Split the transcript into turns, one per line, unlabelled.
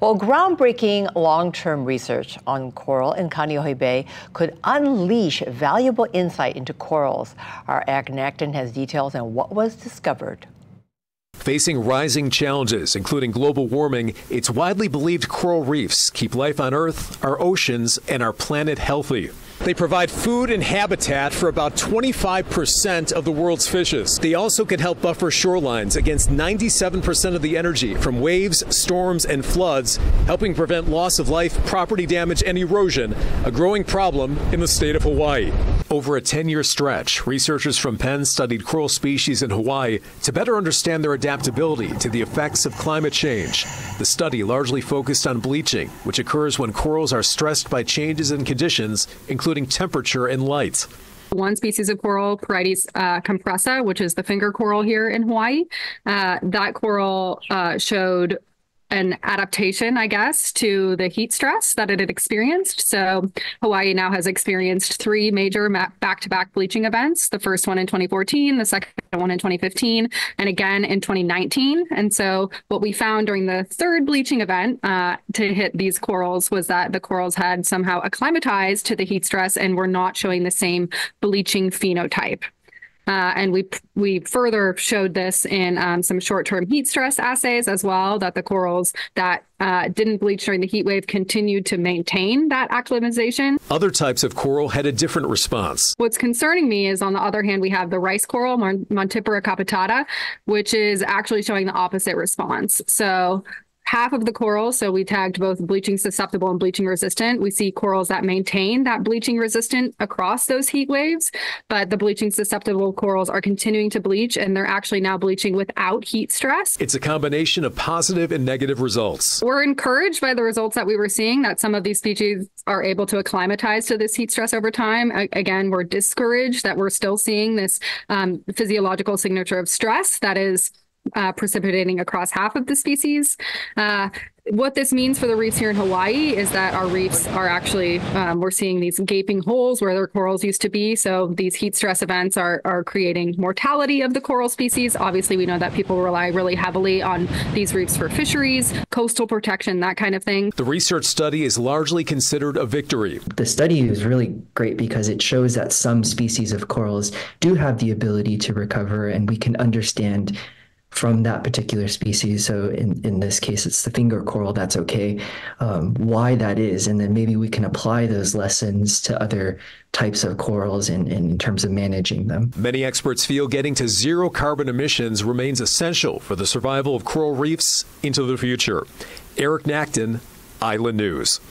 Well, groundbreaking long term research on coral in Kaneohe Bay could unleash valuable insight into corals. Our Nacton has details on what was discovered.
Facing rising challenges, including global warming, it's widely believed coral reefs keep life on Earth, our oceans, and our planet healthy. They provide food and habitat for about 25% of the world's fishes. They also can help buffer shorelines against 97% of the energy from waves, storms, and floods, helping prevent loss of life, property damage, and erosion, a growing problem in the state of Hawaii. Over a 10 year stretch, researchers from Penn studied coral species in Hawaii to better understand their adaptability to the effects of climate change. The study largely focused on bleaching, which occurs when corals are stressed by changes in conditions, including temperature and light
one species of coral, Porites uh, compressa, which is the finger coral here in Hawaii. Uh, that coral uh, showed an adaptation, I guess, to the heat stress that it had experienced. So Hawaii now has experienced three major back-to-back bleaching events. The first one in 2014, the second one in 2015, and again in 2019. And so what we found during the third bleaching event uh, to hit these corals was that the corals had somehow acclimatized to the heat stress and were not showing the same bleaching phenotype. Uh, and we we further showed this in um, some short-term heat stress assays as well, that the corals that uh, didn't bleach during the heat wave continued to maintain that acclimatization.
Other types of coral had a different response.
What's concerning me is, on the other hand, we have the rice coral, Montipora capitata, which is actually showing the opposite response. So half of the corals, so we tagged both bleaching susceptible and bleaching resistant. We see corals that maintain that bleaching resistant across those heat waves, but the bleaching susceptible corals are continuing to bleach and they're actually now bleaching without heat stress.
It's a combination of positive and negative results.
We're encouraged by the results that we were seeing that some of these species are able to acclimatize to this heat stress over time. again, we're discouraged that we're still seeing this um, physiological signature of stress that is uh, precipitating across half of the species. Uh, what this means for the reefs here in Hawaii is that our reefs are actually, um, we're seeing these gaping holes where their corals used to be. So these heat stress events are, are creating mortality of the coral species. Obviously, we know that people rely really heavily on these reefs for fisheries, coastal protection, that kind of thing.
The research study is largely considered a victory.
The study is really great because it shows that some species of corals do have the ability to recover, and we can understand from that particular species. So in, in this case, it's the finger coral. That's okay. Um, why that is, and then maybe we can apply those lessons to other types of corals in, in, terms of managing them.
Many experts feel getting to zero carbon emissions remains essential for the survival of coral reefs into the future. Eric Nacton, Island News.